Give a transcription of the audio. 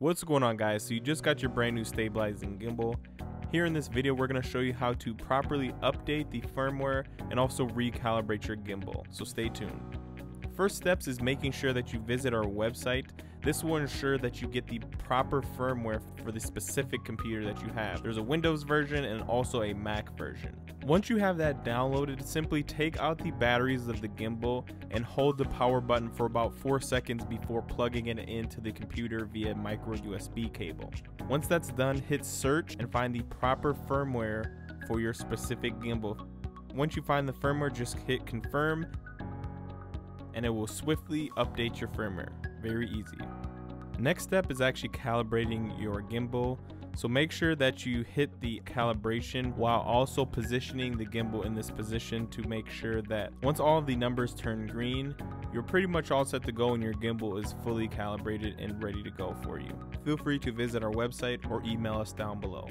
What's going on guys? So you just got your brand new stabilizing gimbal. Here in this video we're going to show you how to properly update the firmware and also recalibrate your gimbal. So stay tuned. First steps is making sure that you visit our website. This will ensure that you get the proper firmware for the specific computer that you have. There's a Windows version and also a Mac version. Once you have that downloaded, simply take out the batteries of the gimbal and hold the power button for about 4 seconds before plugging it into the computer via micro USB cable. Once that's done, hit search and find the proper firmware for your specific gimbal. Once you find the firmware, just hit confirm and it will swiftly update your firmware. Very easy. Next step is actually calibrating your gimbal. So make sure that you hit the calibration while also positioning the gimbal in this position to make sure that once all of the numbers turn green, you're pretty much all set to go and your gimbal is fully calibrated and ready to go for you. Feel free to visit our website or email us down below.